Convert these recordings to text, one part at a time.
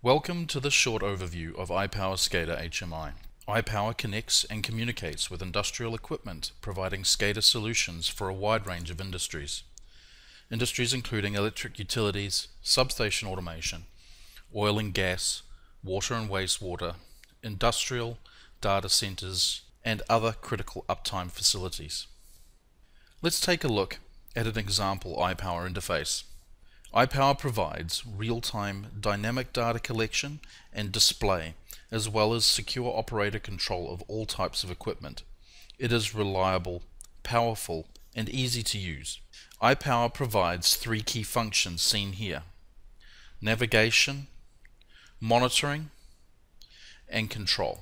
Welcome to this short overview of iPower SCADA HMI. iPower connects and communicates with industrial equipment, providing SCADA solutions for a wide range of industries. Industries including electric utilities, substation automation, oil and gas, water and wastewater, industrial, data centers, and other critical uptime facilities. Let's take a look at an example iPower interface iPower provides real-time dynamic data collection and display as well as secure operator control of all types of equipment. It is reliable, powerful, and easy to use. iPower provides three key functions seen here. Navigation, monitoring, and control.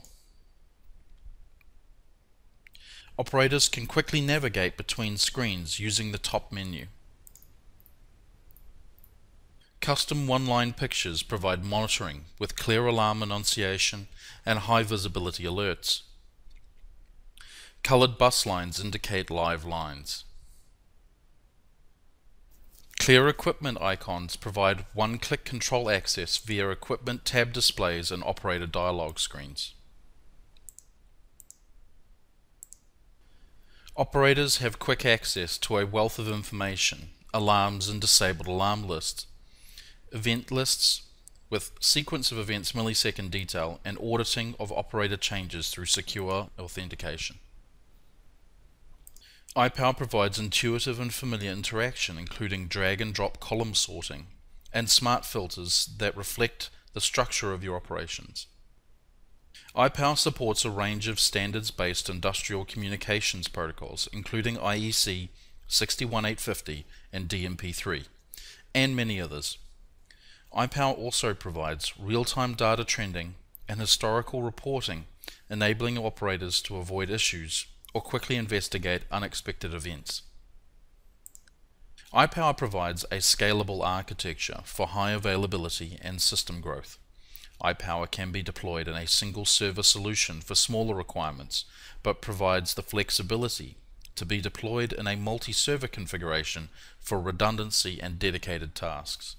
Operators can quickly navigate between screens using the top menu. Custom one-line pictures provide monitoring with clear alarm annunciation and high visibility alerts. Colored bus lines indicate live lines. Clear equipment icons provide one-click control access via equipment tab displays and operator dialog screens. Operators have quick access to a wealth of information, alarms and disabled alarm lists, event lists with sequence of events millisecond detail and auditing of operator changes through secure authentication. iPower provides intuitive and familiar interaction including drag and drop column sorting and smart filters that reflect the structure of your operations. iPower supports a range of standards-based industrial communications protocols including IEC 61850 and DNP3 and many others iPower also provides real-time data trending and historical reporting, enabling operators to avoid issues or quickly investigate unexpected events. iPower provides a scalable architecture for high availability and system growth. iPower can be deployed in a single server solution for smaller requirements, but provides the flexibility to be deployed in a multi-server configuration for redundancy and dedicated tasks.